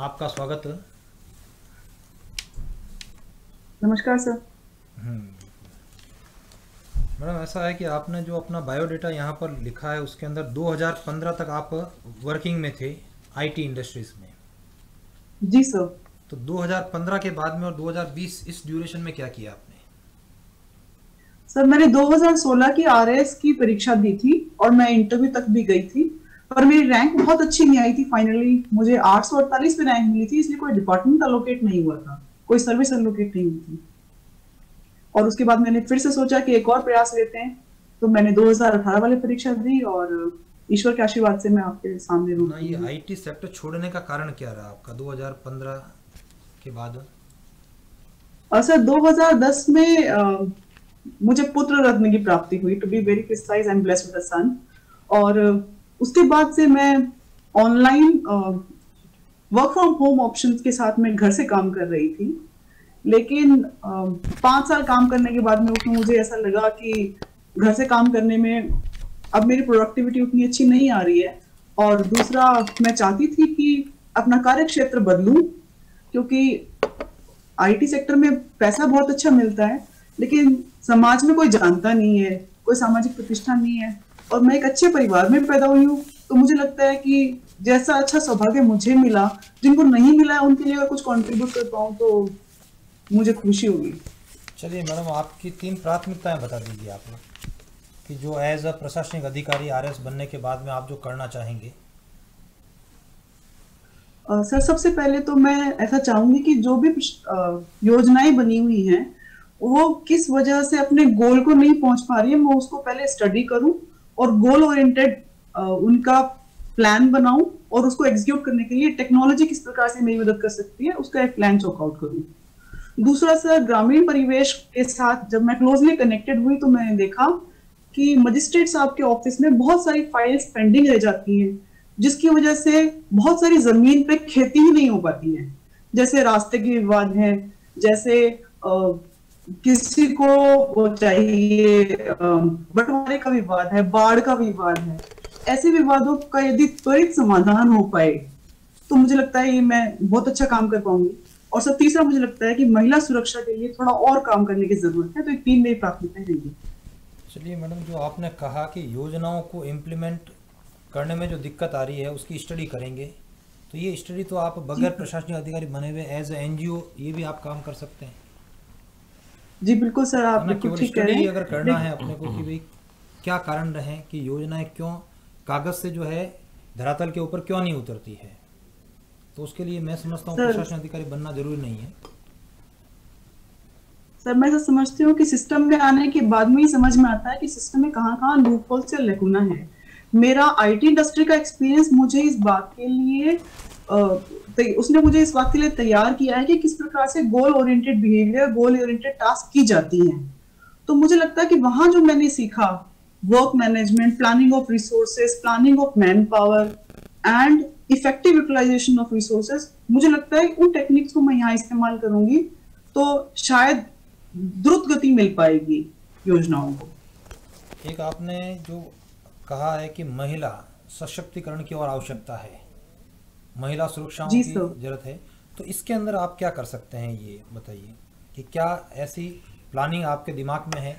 आपका स्वागत। नमस्कार सर। मैडम ऐसा है कि आपने जो अपना बायोडेटा यहाँ पर लिखा है उसके अंदर 2015 तक आप वर्किंग में थे आईटी इंडस्ट्रीज़ में। जी सर। तो 2015 के बाद में और 2020 इस ड्यूरेशन में क्या किया आपने? सर मैंने 2016 की आरएस की परीक्षा दी थी और मैं इंटरव्यू तक भी गई थी। पर मेरी रैंक बहुत अच्छी नहीं आई थी फाइनली मुझे आठ सौ अड़तालीस पे रैंक मिली थी इसलिए कोई डिपार्टमेंट अलोकेट नहीं हुआ था कोई सर्विस अलोकेट नहीं हुई थी। और उसके बाद मैंने फिर से सोचा कि एक और प्रयास लेते हैं तो मैंने 2018 वाली परीक्षा दी और ईश्वर के आशीर्वाद से मैं आपके सामने रूप ये आईटी सेक्टर छोड़ने का कारण क्या रहा आपका 2015 के बाद? सर 2010 में आ, मुझे पुत्र रत्न की प्राप्ति हुई to be very precise and blessed with son और उसके बाद से मैं online work from home options के साथ में घर से काम कर रही थी। लेकिन पाँच साल काम करने के बाद में उसमें मुझे ऐसा लगा कि घर से काम करने में अब मेरी प्रोडक्टिविटी उतनी अच्छी नहीं आ रही है। और दूसरा, मैं चाहती थी कि अपना कार्य क्षेत्र बदलूं, क्योंकि आईटी सेक्टर में पैसा बहुत अच्छा मिलता है, लेकिन समाज में कोई जानता नहीं है, कोई सामाजिक प्रतिष्ठा नहीं है। और मैं एक अच्छे परिवार में पैदा हुई हूँ। तो मुझे लगता है कि जैसा अच्छा सौभाग्य मुझे मिला जिनको नहीं मिला है उनके लिए अगर कुछ कंट्रीब्यूट कर पाऊँ तो मुझे खुशी होगी। चलिए मैडम आपकी तीन प्राथमिकताएँ बता दीजिए आप कि जो एज अ प्रशासनिक अधिकारी आरएस बनने के बाद में आप जो करना चाहेंगे। सर सबसे पहले तो मैं ऐसा चाहूँगी कि जो भी योजनाएँ बनी हुई हैं वो किस वजह से अपने गोल को नहीं पहुँच पा रही है मैं उसको पहले स्टडी करूँ। और गोल ओरिएंटेड उनका प्लान बनाऊँ और उसको एग्जीक्यूट करने के लिए टेक्नोलॉजी किस प्रकार से मेरी मदद कर सकती है उसका एक प्लान चॉकआउट करूँ। दूसरा सर ग्रामीण परिवेश के साथ जब मैं क्लोजली कनेक्टेड हुई तो मैंने देखा कि मजिस्ट्रेट साहब के ऑफ़िस में बहुत सारी फाइल्स पेंडिंग रह जाती हैं जिसकी वजह से बहुत सारी ज़मीन पे खेती ही नहीं हो पाती है। जैसे रास्ते के विवाद हैं जैसे आ, किसी को वो चाहिए बंटवारे का विवाद है बाढ़ का विवाद है ऐसे विवादों का यदि त्वरित समाधान हो पाए तो मुझे लगता है ये मैं बहुत अच्छा काम कर पाऊँगी। और सब तीसरा मुझे लगता है कि महिला सुरक्षा के लिए थोड़ा और काम करने की ज़रूरत है तो तीन मेरी प्राथमिकताएँ रहेंगी चलिए मैडम जो आपने कहा कि योजनाओं को इम्प्लीमेंट करने में जो दिक्कत आ रही है उसकी स्टडी करेंगे। तो ये स्टडी तो आप बगैर प्रशासनिक अधिकारी बने हुए एज एन ये भी आप काम कर सकते हैं। जी बिल्कुल सर आप बिल्कुल ठीक कह रहे हैं। अगर करना है अपने को कि भाई क्या कारण रहे कि योजनाएँ क्यों कागज़ से जो है धरातल के ऊपर क्यों नहीं उतरती है? तो उसके लिए मैं समझता हूँ प्रशासन अधिकारी बनना ज़रूरी नहीं है। सर मैं तो समझती हूँ कि सिस्टम में आने के बाद में ही समझ में आता है कि सिस्टम में कहाँ कहाँ लूप होल से लकुना है। मेरा आईटी इंडस्ट्री का एक्सपीरियंस मुझे इस बात के लिए उसने मुझे इस बात के लिए तैयार किया है कि किस प्रकार से goal oriented behaviour goal oriented task की जाती हैं। तो मुझे लगता है कि वहाँ जो मैंने सीखा work management planning of resources planning of man power and effective utilisation of resources मुझे लगता है उन टेक्निक्स को मैं यहाँ इस्तेमाल करूँगी तो शायद द्रुत गति मिल पाएगी योजनाओं को। एक आपने जो कहा है कि महिला सशक्तिकरण की और आवश्यकता है। महिला सुरक्षा की ज़रूरत है। तो इसके अंदर आप क्या कर सकते हैं ये बताइए कि क्या ऐसी प्लानिंग आपके दिमाग में है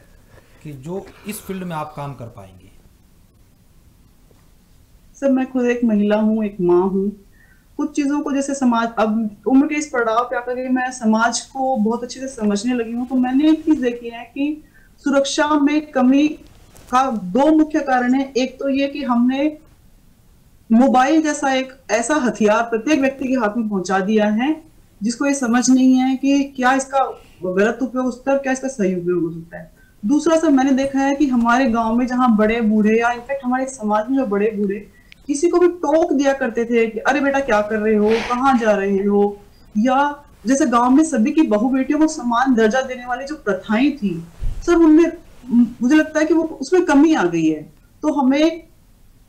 कि जो इस फ़ील्ड में आप काम कर पाएँगे? सर मैं खुद एक महिला हूँ एक माँ हूँ। कुछ चीज़ों को जैसे समाज अब उम्र के इस पड़ाव पे आकर के मैं समाज को बहुत अच्छे से समझने लगी हूँ तो मैंने एक चीज़ देखी है कि सुरक्षा में कमी का दो मुख्य कारण है। एक तो ये कि हमने मोबाइल जैसा एक ऐसा हथियार प्रत्येक व्यक्ति के हाथ में पहुँचा दिया है, जिसको ये समझ नहीं है कि क्या इसका गलत उपयोग हो सकता है क्या इसका सही उपयोग हो सकता है। दूसरा सर मैंने देखा है कि हमारे गाँव में जहाँ बड़े बूढ़े या इनफेक्ट हमारे समाज में जो बड़े बूढ़े, किसी को भी टोक दिया करते थे कि, अरे बेटा क्या कर रहे हो? कहाँ जा रहे हो? या जैसे गाँव में सभी की बहु बेटियों को समान दर्जा देने वाली जो प्रथाएँ थी सर उनमें, मुझे लगता है कि वो उसमें कमी आ गई है। तो हमें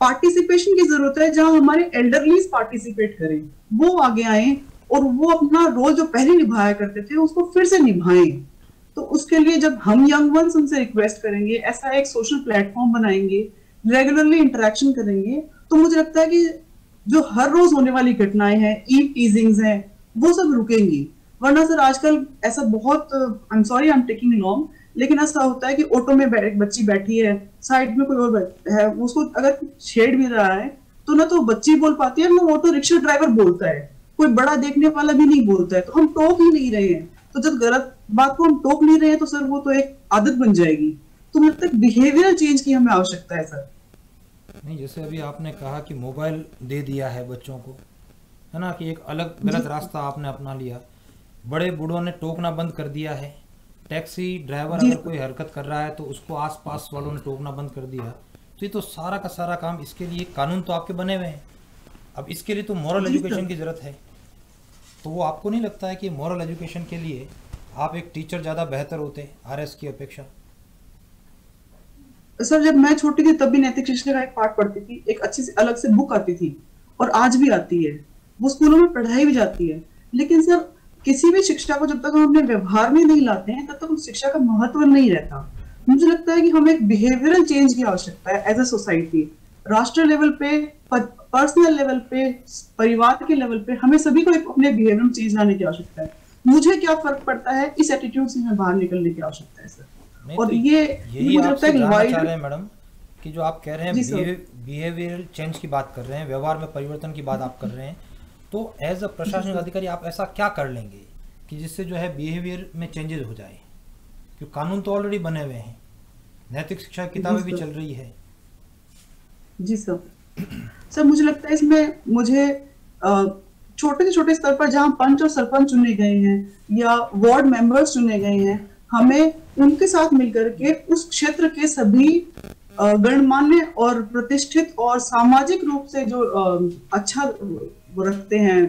पार्टिसिपेशन की ज़रूरत है, जहाँ हमारे एल्डरलीज पार्टिसिपेट करें। वो आगे आए और वो अपना रोल जो पहले निभाया करते थे, उसको फिर से निभाएँ। तो उसके लिए जब हम यंग वंस उनसे रिक्वेस्ट करेंगे, ऐसा एक सोशल प्लेटफॉर्म बनाएँगे रेगुलरली इंटरेक्शन करेंगे तो मुझे लगता है कि जो हर रोज होने वाली घटनाएँ हैं ईव टीजिंग्स हैं, वो सब रुकेंगी। वरना सर आजकल ऐसा बहुत I am sorry I am taking long लेकिन ऐसा होता है कि ऑटो में एक बच्ची बैठी है साइड में कोई और है उसको अगर छेड़ भी रहा है तो ना तो बच्ची बोल पाती है ना ऑटो रिक्शा ड्राइवर बोलता है। कोई बड़ा देखने वाला भी नहीं बोलता है तो हम टोक ही नहीं रहे हैं। तो जब गलत बात को हम टोक नहीं रहे हैं तो सर वो तो एक आदत बन जाएगी। तो मतलब तक बिहेवियर चेंज की हमें आवश्यकता है सर। नहीं जैसे अभी आपने कहा कि मोबाइल दे दिया है बच्चों को है ना कि एक अलग गलत रास्ता आपने अपना लिया। बड़े बूढ़ों ने टोकना बंद कर दिया है। टैक्सी ड्राइवर अगर कोई हरकत कर रहा है तो उसको आसपास वालों ने टोकना बंद कर दिया। तो ये तो सारा का सारा काम इसके लिए कानून तो आपके बने हुए हैं। अब इसके लिए तो मॉरल एजुकेशन की ज़रूरत है। तो वो आपको नहीं लगता है कि मॉरल एजुकेशन के लिए आप एक टीचर ज़्यादा बेहतर होते आर की अपेक्षा? सर जब मैं छोटी थी तब भी नैतिक शिक्षा का एक पाठ पढ़ती थी एक अच्छी सी अलग से बुक आती थी और आज भी आती है। वो स्कूलों में पढ़ाई भी जाती है। लेकिन सर किसी भी शिक्षा को जब तक हम अपने व्यवहार में नहीं लाते हैं तब तक उस शिक्षा का महत्व नहीं रहता। मुझे लगता है कि हमें एक बिहेवियरल चेंज की आवश्यकता है एज ए सोसाइटी राष्ट्र लेवल पे पर्सनल लेवल पे परिवार के लेवल पे हमें सभी को एक अपने बिहेवियर में चेंज लाने की आवश्यकता है। मुझे क्या फ़र्क पड़ता है? इस एटीट्यूड से हमें बाहर निकलने की आवश्यकता है सर और तो ये मुझे लगता है मैडम कि जो आप कह रहे हैं बिहेवियरल चेंज की बात कर रहे हैं व्यवहार में परिवर्तन की बात आप कर रहे हैं तो एज अ प्रशासनिक अधिकारी आप ऐसा क्या कर लेंगे कि जिससे जो है बिहेवियर में चेंजेस हो जाए? क्योंकि कानून तो ऑलरेडी बने हुए हैं। नैतिक शिक्षा किताबें भी चल रही है। जी सर। सर मुझे लगता है इसमें मुझे छोटे से छोटे स्तर पर जहाँ पंच और सरपंच चुने गए हैं या वार्ड मेंबर्स चुने गए हैं हमें उनके साथ मिलकर के उस क्षेत्र के सभी गणमान्य और प्रतिष्ठित और सामाजिक रूप से जो अच्छा रखते हैं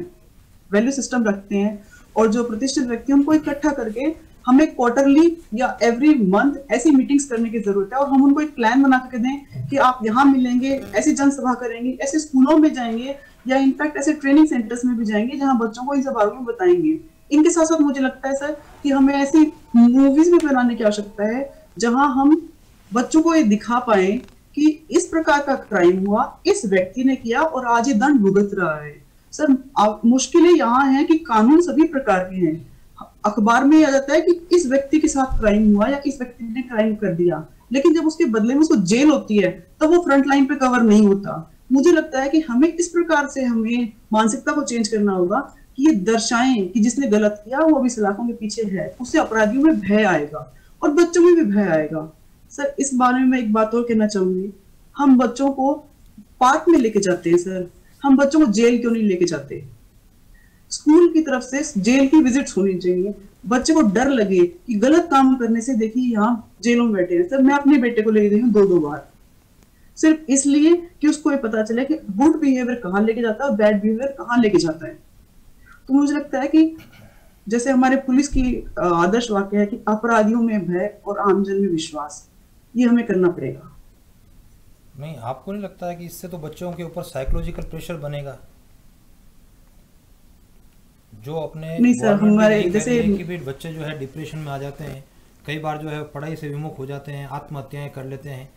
वैल्यू सिस्टम रखते हैं और जो प्रतिष्ठित व्यक्ति उनको इकट्ठा करके हमें क्वार्टरली या एवरी मंथ ऐसी मीटिंग्स करने की ज़रूरत है और हम उनको एक प्लान बना करके दें कि आप यहाँ मिलेंगे, ऐसी जनसभा करेंगे, ऐसे स्कूलों में जाएँगे या इनफैक्ट ऐसे ट्रेनिंग सेंटर्स में भी जाएँगे जहाँ बच्चों को इन सब बारे में बताएँगे। इनके साथ साथ मुझे लगता है सर कि हमें ऐसी मूवीज़ भी बनाने की आवश्यकता है जहाँ हम बच्चों को ये दिखा पाए कि इस प्रकार का क्राइम हुआ, इस व्यक्ति ने किया और आज ये दंड भुगत रहा है। सर मुश्किलें यहाँ है कि कानून सभी प्रकार के हैं। अखबार में आ जाता है कि इस व्यक्ति के साथ क्राइम हुआ या इस व्यक्ति ने क्राइम कर दिया, लेकिन जब उसके बदले में उसको जेल होती है, तब वो फ्रंट लाइन पे कवर नहीं होता। मुझे लगता है कि हमें इस प्रकार से हमें मानसिकता को चेंज करना होगा कि ये दर्शाएँ कि जिसने गलत किया, वो अभी सलाखों के पीछे है। उससे अपराधियों में भय आएगा और बच्चों में भी भय आएगा। सर, इस बारे में मैं एक बात और कहना चाहूँगी। हम बच्चों को पार्क में लेके जाते हैं, सर। हम बच्चों को जेल क्यों नहीं लेके जाते? स्कूल की तरफ़ से जेल की विजिट्स होनी चाहिए। बच्चे को डर लगे कि गलत काम करने से देखिए यहाँ जेलों में बैठे हैं। सर, मैं अपने बेटे को लेके गई हूँ दो दो बार। सिर्फ़ इसलिए कि उसको ये पता चले कि गुड बिहेवियर कहाँ लेके जाता है और बैड बिहेवियर कहाँ लेके जाता है। तो मुझे लगता है कि जैसे हमारे पुलिस की आदर्श वाक्य है कि अपराधियों में भय और आमजन में विश्वास। ये हमें करना पड़ेगा। नहीं आपको नहीं लगता है कि इससे तो बच्चों के ऊपर साइकोलॉजिकल प्रेशर बनेगा? जो अपने नहीं सर हमारे जैसे कि भी बच्चे जो है डिप्रेशन में आ जाते हैं कई बार जो है पढ़ाई से विमुख हो जाते हैं आत्महत्याएँ कर लेते हैं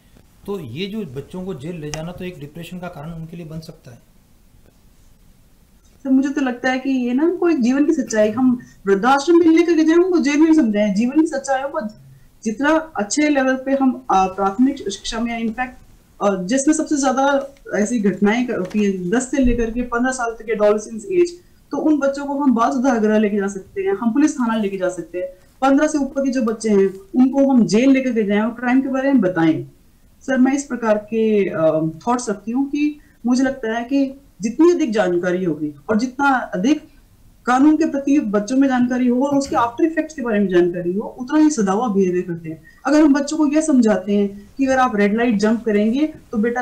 तो ये जो बच्चों को जेल ले जाना तो एक डिप्रेशन का कारण उनके लिए बन सकता है। सर मुझे तो लगता है कि ये ना कोई जीवन की सच्चाई हम वृद्धाश्रम में लेकर के जाए उनको जेल में समझाए जीवन की सच्चाई को जितना अच्छे लेवल पे हम प्राथमिक शिक्षा में इनफैक्ट जिसमें सबसे ज़्यादा ऐसी घटनाएँ होती है, दस से लेकर के पंद्रह साल तक के एडोलसेंस एज तो उन बच्चों को हम बाल सुधार गृह लेके जा सकते हैं, हम पुलिस थाना लेके जा सकते हैं। पंद्रह से ऊपर के जो बच्चे हैं, उनको हम जेल लेकर के जाएँ और क्राइम के बारे में बताएँ। सर, मैं इस प्रकार के थॉट्स रखती हूँ कि मुझे लगता है कि जितनी अधिक जानकारी होगी और जितना अधिक कानून के प्रति बच्चों में जानकारी हो और उसके आफ्टर इफेक्ट्स के बारे में जानकारी हो उतना ही सदावा बिहेवियर करते हैं। अगर हम बच्चों को यह समझाते हैं कि अगर आप रेड लाइट जंप करेंगे तो बेटा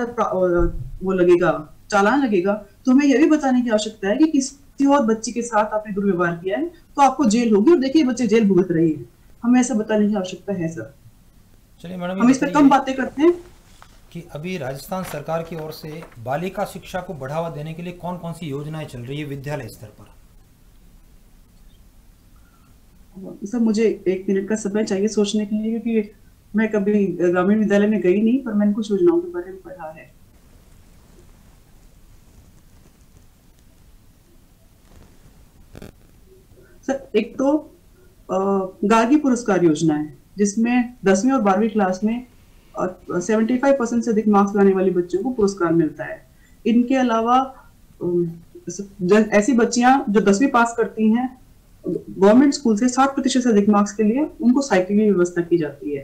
वो लगेगा चालान लगेगा तो हमें यह भी बताने की आवश्यकता है कि किसी और बच्ची के साथ आपने दुर्व्यवहार किया है तो आपको जेल होगी और देखिए बच्चे जेल भुगत रहे हैं। हमें ऐसा बताने की आवश्यकता है सर। चलिए मैडम हम इस पर कम बातें करते हैं। कि अभी राजस्थान सरकार की ओर से बालिका शिक्षा को बढ़ावा देने के लिए कौन कौन सी योजनाएँ चल रही है विद्यालय स्तर पर? सर, मुझे एक मिनट का समय चाहिए सोचने के लिए, क्योंकि मैं कभी ग्रामीण विद्यालय में गई नहीं, पर मैंने कुछ योजनाओं के बारे में पढ़ा है। सर, एक तो गार्गी पुरस्कार योजना है, जिसमें दसवीं और बारहवीं क्लास में सेवेंटी फाइव परसेंट से अधिक मार्क्स लाने वाले बच्चों को पुरस्कार मिलता है। इनके अलावा ऐसी बच्चियाँ जो दसवीं पास करती हैं गवर्नमेंट स्कूल से साठ प्रतिशत से अधिक मार्क्स के लिए उनको साइकिल की व्यवस्था की जाती है।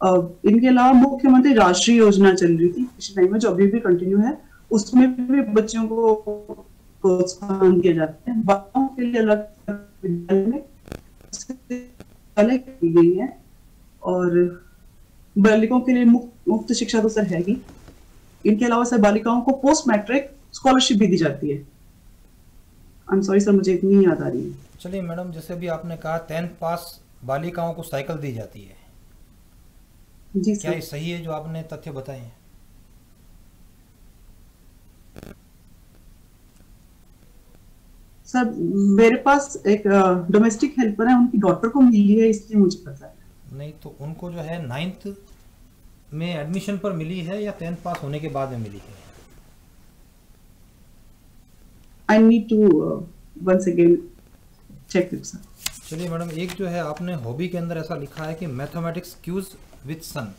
इनके अलावा मुख्यमंत्री राष्ट्रीय योजना चल रही थी पिछले टाइम में, जो अभी भी कंटिन्यू है, उसमें भी बच्चों को प्रोत्साहन दिया जाता है। बालों के लिए अलग विद्यालय की गई है और बालिकाओं के लिए मुफ़्त मुफ़्त शिक्षा तो सर है ही। इनके अलावा सर बालिकाओं को पोस्ट मैट्रिक स्कॉलरशिप भी दी जाती है। आई एम सॉरी सर, मुझे इतनी याद आ रही है। चलिए मैडम जैसे भी आपने कहा टेंथ पास बालिकाओं को साइकिल दी जाती है। जी क्या ये सही है जो आपने तथ्य बताए हैं? सर मेरे पास एक डोमेस्टिक हेल्पर है उनकी डॉटर को मिली है इसलिए मुझे पता है। नहीं तो उनको जो है नाइन्थ में एडमिशन पर मिली है या टेंथ पास होने के बाद में मिली है? I need to once again check it sir चलिए मैडम एक जो है आपने हॉबी के अंदर ऐसा लिखा है कि मैथमेटिक्स क्यूज विथ सन।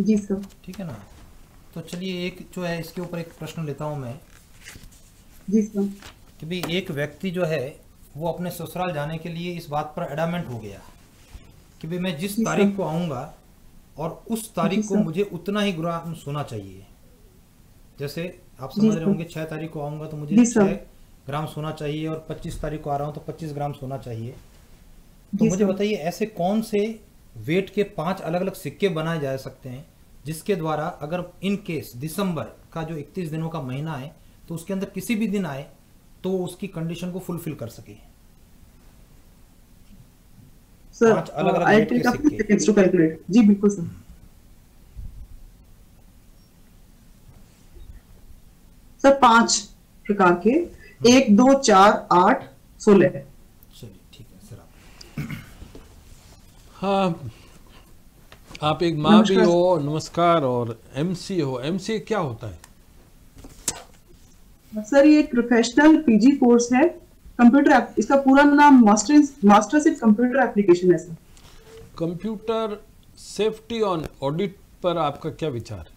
जी सर ठीक है ना? तो चलिए एक जो है इसके ऊपर एक प्रश्न लेता हूँ मैं। जी सर कि भाई एक व्यक्ति जो है वो अपने ससुराल जाने के लिए इस बात पर एडामेंट हो गया कि भाई मैं जिस तारीख को आऊँगा और उस तारीख को मुझे उतना ही ग्राम सोना चाहिए। जैसे आप समझ रहे होंगे छह तारीख को आऊँगा तो मुझे छह ग्राम सोना चाहिए और पच्चीस तारीख को आ रहा हूँ तो पच्चीस ग्राम सोना चाहिए। तो मुझे बताइए ऐसे कौन से वेट के पाँच अलग अलग सिक्के बनाए जा सकते हैं जिसके द्वारा अगर इन केस दिसंबर का जो 31 दिनों का महीना है तो उसके अंदर किसी भी दिन आए तो उसकी कंडीशन को फुलफिल कर सके? सर पाँच अलग अलग वेट के सिक्के। जी बिल्कुल सर। सर पाँच प्रकार के एक दो चार आठ सोलह। चलिए ठीक है सर आप। हाँ आप एक माँ भी हो नमस्कार और एमसी हो। एमसी क्या होता है? सर ये एक प्रोफेशनल पीजी कोर्स है। कंप्यूटर इसका पूरा नाम master masters in computer application है sir. Computer safety on audit पर आपका क्या विचार? है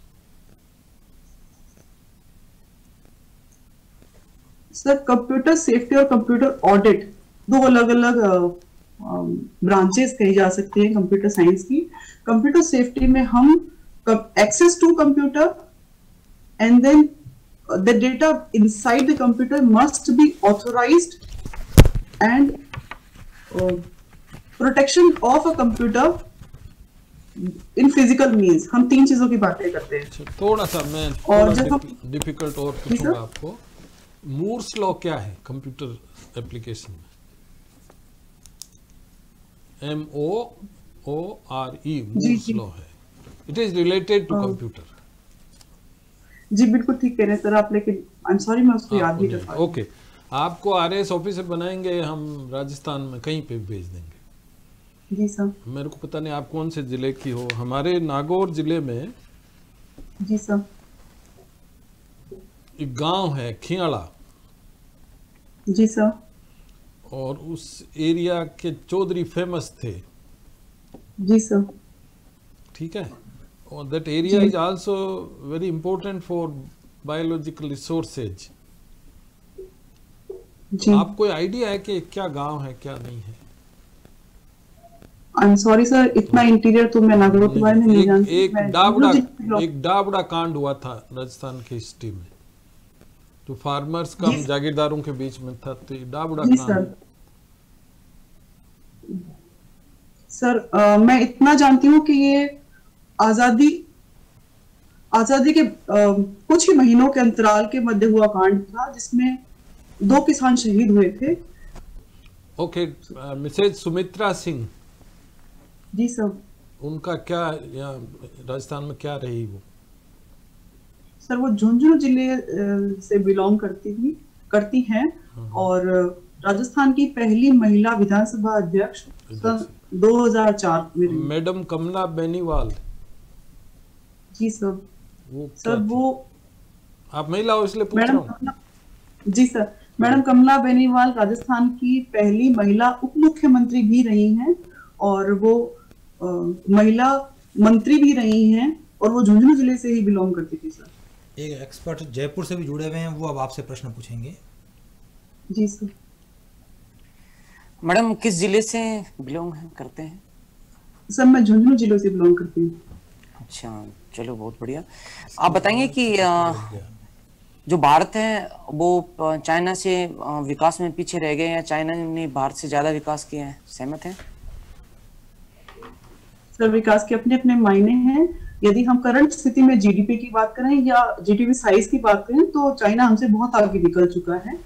सर कंप्यूटर सेफ्टी और कंप्यूटर ऑडिट दो अलग अलग ब्रांचेस कही जा सकती हैं कंप्यूटर साइंस की। कंप्यूटर सेफ्टी में हम access to computer and then the data inside the computer must be authorised and protection of a computer in physical means हम तीन चीज़ों की बातें करते हैं। अच्छा, थोड़ा सा मैं और जब हम डिफ़िकल्ट और पूछूँगा आपको। मूर्स लॉ क्या है? कंप्यूटर एप्लीकेशन में। M O O R E Moore's law है। It is related to computer जी बिल्कुल ठीक कह रहे हैं सर आप लेकिन आई एम सॉरी मैं उसको याद नहीं कर पा ओके आपको आर एस ऑफिसर बनाएँगे हम राजस्थान में कहीं पे भेज देंगे। जी सर। मेरे को पता नहीं आप कौन से ज़िले की हो। हमारे नागौर ज़िले में जी सर। एक गाँव है खियाड़ा जी सर। और उस एरिया के चौधरी फ़ेमस थे। जी सर। ठीक है? और that area is also very important for biological resources आप कोई आइडिया है कि क्या गाँव है क्या नहीं है? आई एम सॉरी सर इतना इंटीरियर तो मैं नागौर के बारे में नहीं जानती। एक डाबड़ा एक डाबड़ा कांड हुआ था राजस्थान की हिस्ट्री में। तो फार्मर्स का जागीरदारों के बीच में था तो डाबड़ा सर सर आ, मैं इतना जानती हूँ कि ये आज़ादी आज़ादी के आ, कुछ ही महीनों के अंतराल के मध्य हुआ कांड था जिसमें दो किसान शहीद हुए थे। Okay Mrs Sumitra Singh. जी सर। उनका क्या या राजस्थान में क्या रही वो? सर वो झुंझुनू ज़िले से बिलोंग करती थी करती हैं हाँ। और राजस्थान की पहली महिला विधानसभा अध्यक्ष सन 2004 में मैडम कमला बेनीवाल। जी सर। वो सर वो आप महिला हो इसलिए पूछ रहा हूँ। जी सर मैडम कमला बेनीवाल राजस्थान की पहली महिला उप मुख्यमंत्री भी रही हैं और वो आ, महिला मंत्री भी रही हैं और वो झुंझुनू ज़िले से ही बिलोंग करती थी सर। एक एक्सपर्ट जयपुर से भी जुड़े हुए हैं वो अब आपसे प्रश्न पूछेंगे। जी सर। मैडम किस ज़िले से बिलोंग करते हैं? सर मैं झुंझुनू ज़िले से बिलोंग करती हूँ। अच्छा चलो बहुत बढ़िया। आप बताएँगे कि जो भारत है वो चाइना से विकास में पीछे रह गए या चाइना ने भारत से ज़्यादा विकास किया है? सहमत है? सर विकास के अपने अपने मायने हैं। यदि हम करंट स्थिति में जीडीपी की बात करें या जीडीपी साइज़ की बात करें तो चाइना हमसे बहुत आगे निकल चुका है।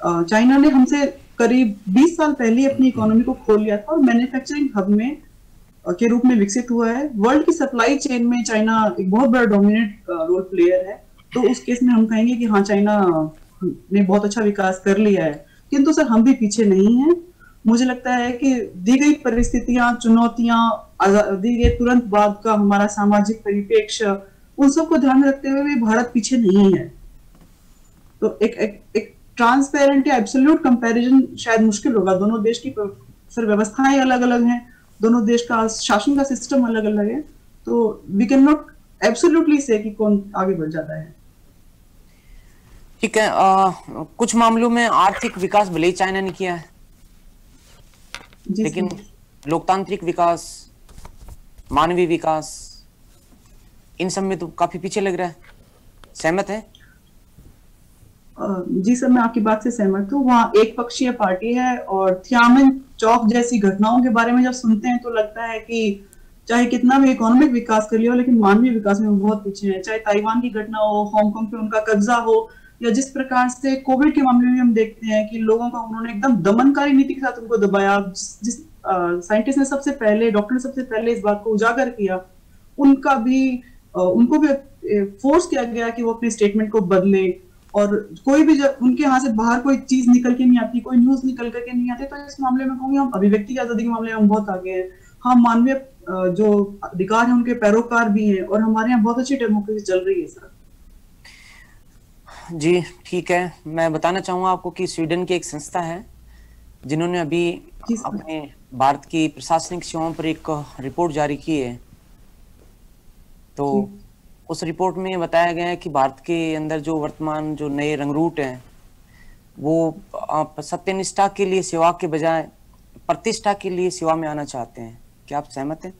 चाइना ने हमसे करीब 20 साल पहले अपनी इकोनॉमी को खोल लिया था और मैन्युफैक्चरिंग हब में के रूप में विकसित हुआ है। वर्ल्ड की सप्लाई चेन में चाइना एक बहुत बड़ा डोमिनेट रोल प्लेयर है। तो उस केस में हम कहेंगे कि हाँ चाइना ने बहुत अच्छा विकास कर लिया है। किंतु सर, हम भी पीछे नहीं है। मुझे लगता है कि दी गई परिस्थितियाँ, चुनौतियाँ दी गई तुरंत बाद का हमारा सामाजिक परिप्रेक्ष्य उन सबको ध्यान में रखते हुए भी भारत पीछे नहीं है। तो एक एक, एक ट्रांसपेरेंट या एब्सोल्यूट कंपैरिजन शायद मुश्किल होगा। दोनों देश की फिर व्यवस्थाएँ अलग अलग हैं। दोनों देश का शासन का सिस्टम अलग अलग है। तो वी कैन नॉट एब्सोल्युटली से कि कौन आगे बढ़ जाता है। ठीक है आ, कुछ मामलों में आर्थिक विकास भले ही चाइना ने किया है लेकिन लोकतांत्रिक विकास मानवीय विकास, इन सब में तो काफ़ी पीछे लग रहा है। सहमत है? जी सर, मैं आपकी बात से सहमत हूँ। वहाँ एक पक्षीय पार्टी है और थियामिन चौक जैसी घटनाओं के बारे में जब सुनते हैं तो लगता है कि चाहे कितना भी इकोनॉमिक विकास कर लिया हो, लेकिन मानवीय विकास में बहुत पीछे हैं। चाहे ताइवान की घटना हो, हांगकांग पे उनका कब्जा हो, या जिस प्रकार से कोविड के मामले में हम देखते हैं कि लोगों का उन्होंने एकदम दमनकारी नीति के साथ उनको दबाया जिस साइंटिस्ट ने सबसे पहले डॉक्टर ने सबसे पहले इस बात को उजागर किया। उनका भी आ, उनको भी फोर्स किया गया कि वो अपने स्टेटमेंट को बदले। और कोई भी जब उनके यहाँ से बाहर कोई चीज़ निकल के नहीं आती कोई न्यूज़ निकल करके नहीं आती तो इस मामले में कहूँगी हम अभिव्यक्ति की आज़ादी के मामले में हम बहुत आगे हैं। हम मानवीय जो अधिकार है उनके पैरोकार भी हैं और हमारे यहाँ बहुत अच्छी डेमोक्रेसी चल रही है सर जी ठीक है। मैं बताना चाहूँगा आपको कि स्वीडन की एक संस्था है जिन्होंने अभी अपने भारत की प्रशासनिक सेवाओं पर एक रिपोर्ट जारी की है। तो उस रिपोर्ट में बताया गया है कि भारत के अंदर जो वर्तमान जो नए रंगरूट हैं वो सत्यनिष्ठा के लिए सेवा के बजाय प्रतिष्ठा के लिए सेवा में आना चाहते हैं। क्या आप सहमत हैं?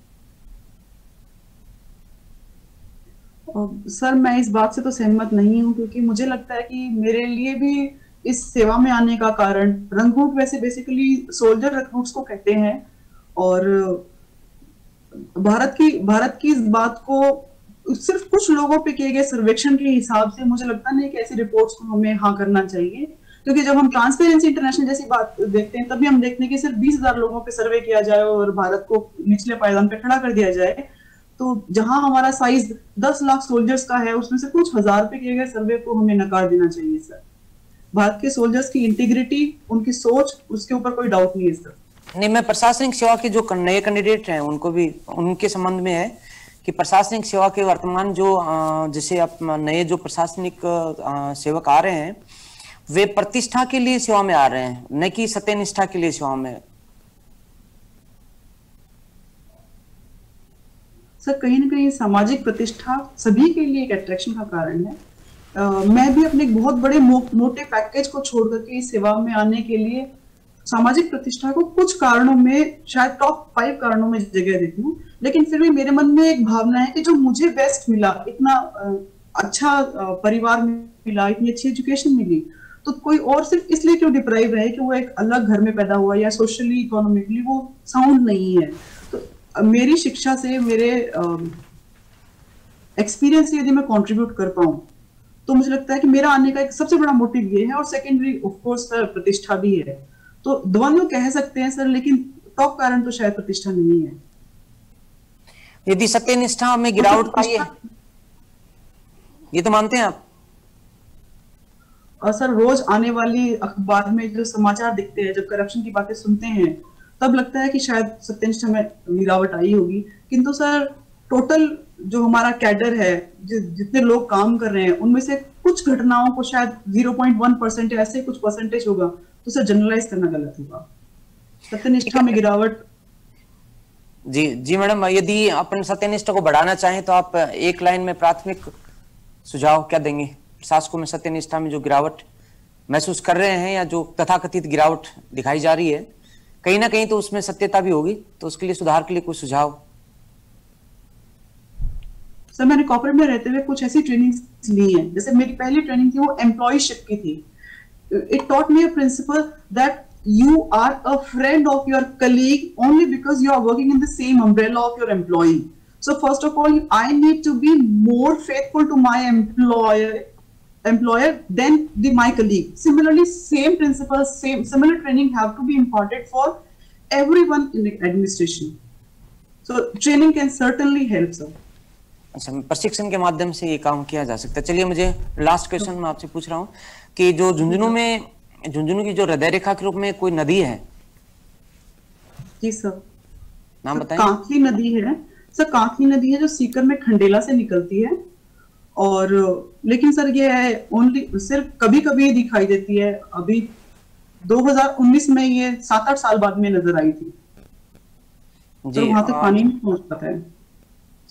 सर मैं इस बात से तो सहमत नहीं हूँ क्योंकि मुझे लगता है कि मेरे लिए भी इस सेवा में आने का कारण रंगरूट वैसे बेसिकली सोल्जर रिक्रूट्स को कहते हैं और भारत की भारत की इस बात को सिर्फ़ कुछ लोगों पे किए गए सर्वेक्षण के हिसाब से मुझे लगता नहीं कि ऐसी रिपोर्ट्स को हमें हाँ करना चाहिए। क्योंकि जब हम ट्रांसपेरेंसी इंटरनेशनल जैसी बात देखते हैं, तभी हम देखते हैं कि सिर्फ़ बीस हज़ार लोगों पे सर्वे किया जाए और भारत को निचले पायदान पे खड़ा कर दिया जाए। तो जहाँ हमारा साइज़ दस लाख सोल्जर्स का है, उसमें से कुछ हज़ार पे किए गए सर्वे को हमें नकार देना चाहिए सर भारत के सोल्जर्स की इंटीग्रिटी उनकी सोच उसके ऊपर कोई डाउट नहीं है सर नहीं मैं प्रशासनिक सेवा के जो नए कैंडिडेट हैं उनको भी उनके संबंध में है कि प्रशासनिक सेवा के वर्तमान जो जैसे आप नए जो प्रशासनिक सेवक आ रहे हैं वे प्रतिष्ठा के लिए सेवा में आ रहे हैं न कि सत्यनिष्ठा के लिए सेवा में। सर कहीं ना कहीं सामाजिक प्रतिष्ठा सभी के लिए एक अट्रैक्शन का कारण है। मैं भी अपने बहुत बड़े मो, मोटे पैकेज को छोड़ करके इस सेवा में आने के लिए सामाजिक प्रतिष्ठा को कुछ कारणों में शायद टॉप फाइव कारणों में जगह देती हूँ। लेकिन फिर भी मेरे मन में एक भावना है कि जो मुझे बेस्ट मिला इतना अच्छा परिवार मिला इतनी अच्छी एजुकेशन मिली तो कोई और सिर्फ़ इसलिए क्यों डिप्राइव रहे कि वो एक अलग घर में पैदा हुआ या सोशली इकोनॉमिकली वो साउंड नहीं है? तो मेरी शिक्षा से मेरे एक्सपीरियंस से यदि मैं कंट्रीब्यूट कर पाऊँ तो मुझे लगता है कि मेरा आने का एक सबसे बड़ा मोटिव ये है और सेकेंडरी ऑफ़ कोर्स सर प्रतिष्ठा भी है। तो दोनों कह सकते हैं सर लेकिन टॉप कारण तो शायद प्रतिष्ठा नहीं है। यदि सत्यनिष्ठा में गिरावट आई है ये तो मानते हैं आप? और सर रोज आने वाली अखबार में जो समाचार दिखते हैं जब करप्शन की बातें सुनते हैं तब लगता है कि शायद सत्यनिष्ठा में गिरावट आई होगी। किंतु सर टोटल जो हमारा कैडर है जि, जितने लोग काम कर रहे हैं उनमें से कुछ घटनाओं को शायद 0.1 परसेंट ऐसे कुछ परसेंटेज होगा तो उसे जनरलाइज करना गलत होगा। सत्यनिष्ठा में गिरावट। जी जी मैडम यदि अपन सत्यनिष्ठा को बढ़ाना चाहें तो आप एक लाइन में प्राथमिक सुझाव क्या देंगे? प्रशासकों में सत्यनिष्ठा में जो गिरावट महसूस कर रहे हैं या जो तथाकथित गिरावट दिखाई जा रही है कहीं ना कहीं तो उसमें सत्यता भी होगी तो उसके लिए सुधार के लिए कुछ सुझाव सर मैंने कॉर्पोरेट में रहते हुए कुछ ऐसी ट्रेनिंग ली है जैसे मेरी पहली ट्रेनिंग थी वो एम्प्लॉयशिप की थी it taught me a principle that you are a friend of your colleague only because you are working in the same umbrella of your employee so first of all i need to be more faithful to my employer employer than the my colleague similarly same principles same similar training have to be imparted for everyone in the administration so training can certainly help sir अच्छा प्रशिक्षण के माध्यम से ये काम किया जा सकता है। चलिए मुझे लास्ट क्वेश्चन मैं आपसे पूछ रहा हूँ कि जो झुंझुनू में झुंझुनू की जो हृदय रेखा के रूप में कोई नदी है? जी सर। नाम बताएँ कांकी नदी है। सर कांकी नदी है जो सीकर में खंडेला से निकलती है। और लेकिन सर ये है ओनली सिर्फ़ कभी कभी दिखाई देती है। अभी 2019 में ये सात आठ साल बाद में नज़र आई थी। जी, तो वहाँ तक पानी नहीं पहुँच पाता है।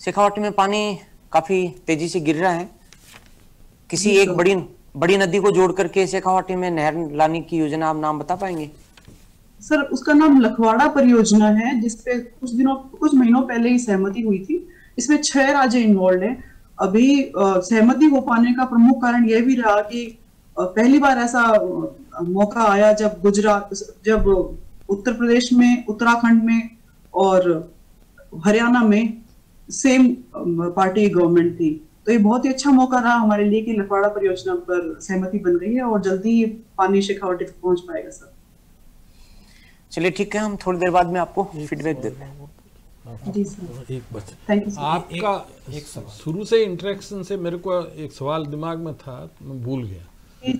शेखावाटी में पानी काफ़ी तेज़ी से गिर रहा है। किसी एक बड़ी बड़ी नदी को जोड़ करके शेखावाटी में नहर लाने की योजना आप नाम बता पाएँगे? सर, उसका नाम लखवाड़ा परियोजना है, जिसपे कुछ दिनों, कुछ महीनों पहले ही सहमति हुई थी। इसमें छह राज्य इन्वॉल्व है। अभी सहमति हो पाने का प्रमुख कारण यह भी रहा कि पहली बार ऐसा मौका आया जब गुजरात, जब उत्तर प्रदेश में, उत्तराखंड में और हरियाणा में सेम पार्टी गवर्नमेंट थी। तो ये बहुत ही अच्छा मौका रहा हमारे लिए कि लखवाड़ा परियोजना पर सहमति बन गई है और जल्दी ही पानी शेखावटी तक पहुँच पाएगा सर। चलिए ठीक है हम थोड़ी देर बाद में आपको फीडबैक देते हैं। जी सर। एक बच आपका एक शुरू से इंटरेक्शन से मेरे को एक सवाल दिमाग में था मैं भूल गया।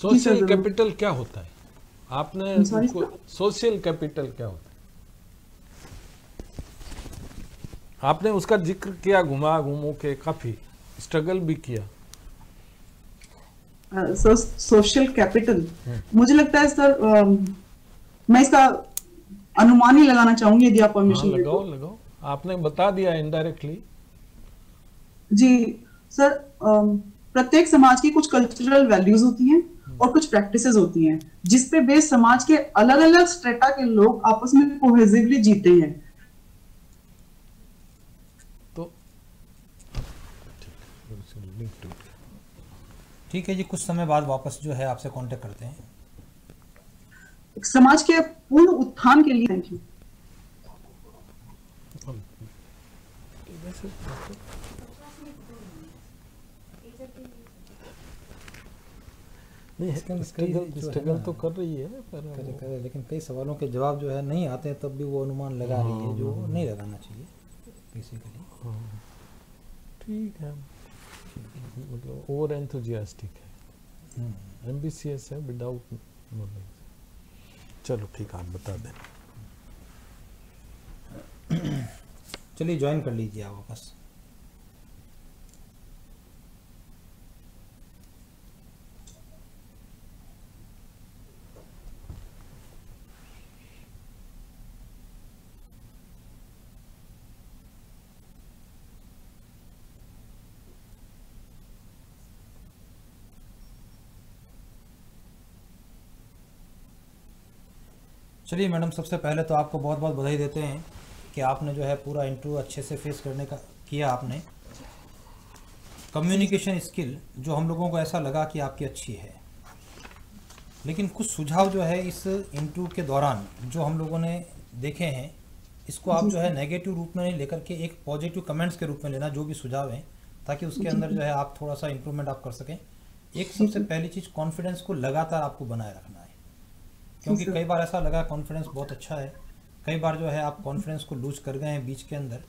सोशल कैपिटल क्या होता है? आपने सोशल कैपिटल क्या होता है? आपने उसका ज़िक्र किया घुमा घूमो के काफ़ी स्ट्रगल भी किया। Social uh, capital. so, मुझे लगता है सर uh, मैं इसका अनुमान ही लगाना चाहूँगी यदि आप परमिशन हाँ, लगाओ लगाओ। आपने बता दिया इनडायरेक्टली जी सर um, प्रत्येक समाज की कुछ कल्चरल वैल्यूज़ होती हैं और कुछ प्रैक्टिसेस होती हैं जिस पे बेस समाज के अलग अलग स्ट्रेटा के लोग आपस में कोहेसिवली जीते हैं। ठीक है जी कुछ समय बाद वापस जो है आपसे कांटेक्ट करते हैं समाज के पूर्ण उत्थान के लिए थैंक यू स्ट्रगल तो कर रही है पर करे करे लेकिन कई सवालों के जवाब जो है नहीं आते हैं तब भी वो अनुमान लगा रही है जो हाँ। नहीं लगाना चाहिए बेसिकली हाँ। ठीक है मतलब ओवर एंथुजियास्टिक है एम्बिशियस हम्म। है विदाउट नॉलेज चलो ठीक आप बता दें। चलिए ज्वाइन कर लीजिए आप वापस। चलिए मैडम सबसे पहले तो आपको बहुत बहुत बधाई देते हैं कि आपने जो है पूरा इंटरव्यू अच्छे से फेस करने का किया आपने। कम्युनिकेशन स्किल जो हम लोगों को ऐसा लगा कि आपकी अच्छी है। लेकिन कुछ सुझाव जो है इस इंटरव्यू के दौरान जो हम लोगों ने देखे हैं इसको आप जो है नेगेटिव रूप में नहीं लेकर के एक पॉजिटिव कमेंट्स के रूप में लेना जो भी सुझाव हैं ताकि उसके अंदर जो है आप थोड़ा सा इम्प्रूवमेंट आप कर सकें। एक सबसे पहली चीज़ कॉन्फिडेंस को लगातार आपको बनाए रखना है। क्योंकि कई बार ऐसा लगा कॉन्फिडेंस बहुत अच्छा है। कई बार जो है आप कॉन्फिडेंस को लूज कर गए हैं बीच के अंदर।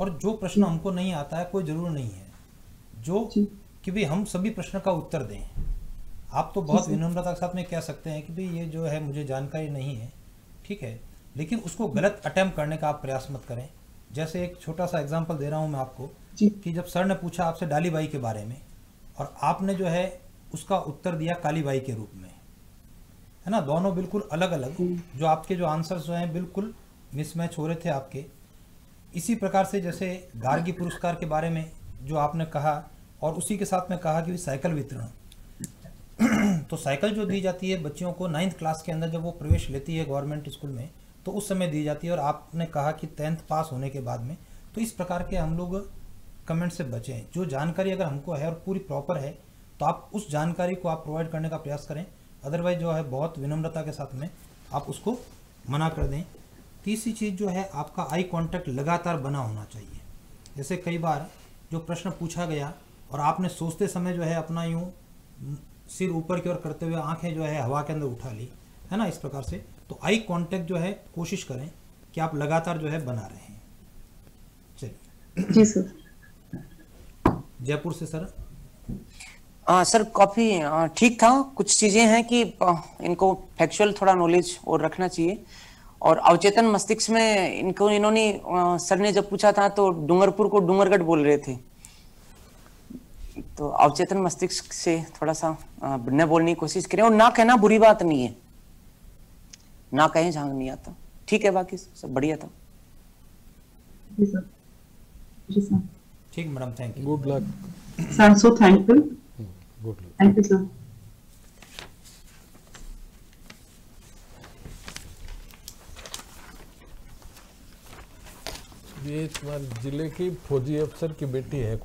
और जो प्रश्न हमको नहीं आता है कोई ज़रूर नहीं है। जो कि भाई हम सभी प्रश्न का उत्तर दें। आप तो बहुत विनम्रता के साथ में कह सकते हैं कि भाई ये जो है मुझे जानकारी नहीं है ठीक है? लेकिन उसको गलत अटैम्प्ट करने का आप प्रयास मत करें। जैसे एक छोटा सा एग्ज़ाम्पल दे रहा हूँ मैं आपको कि जब सर ने पूछा आपसे डाली बाई के बारे में और आपने जो है उसका उत्तर दिया काली बाई के रूप में। है ना? दोनों बिल्कुल अलग अलग जो आपके जो आंसर्स जो हैं बिल्कुल मिसमैच हो रहे थे आपके। इसी प्रकार से जैसे गार्गी पुरस्कार के बारे में जो आपने कहा और उसी के साथ में कहा कि साइकिल वितरण। तो साइकिल जो दी जाती है बच्चियों को नाइन्थ क्लास के अंदर जब वो प्रवेश लेती है गवर्नमेंट स्कूल में तो उस समय दी जाती है और आपने कहा कि टेंथ पास होने के बाद में। तो इस प्रकार के हम लोग कमेंट से बचें। जो जानकारी अगर हमको है और पूरी प्रॉपर है तो आप उस जानकारी को आप प्रोवाइड करने का प्रयास करें। अदरवाइज़ जो है बहुत विनम्रता के साथ में आप उसको मना कर दें। तीसरी चीज़ जो है आपका आई कांटेक्ट लगातार बना होना चाहिए। जैसे कई बार जो प्रश्न पूछा गया और आपने सोचते समय जो है अपना यूँ सिर ऊपर की ओर करते हुए आँखें जो है हवा के अंदर उठा ली है ना इस प्रकार से तो आई कांटेक्ट जो है कोशिश करें कि आप लगातार जो है बना रहे। हैं चलिए जयपुर से सर। आ, सर काफ़ी ठीक था। कुछ चीज़ें हैं कि आ, इनको फैक्चुअल थोड़ा नॉलेज और रखना चाहिए। और अवचेतन मस्तिष्क में इनको इन्होंने सर ने जब पूछा था तो डूंगरपुर को डूंगरगढ़ बोल रहे थे। तो अवचेतन मस्तिष्क से थोड़ा सा न बोलने की कोशिश करें। और ना कहना बुरी बात नहीं है। ना कहें जहाँ नहीं आता। ठीक है बाकी सब बढ़िया था। ठीक madam thank you good luck sir so thank you luck thank you sir. ये तुम्हारे ज़िले की फौजी अफसर की बेटी है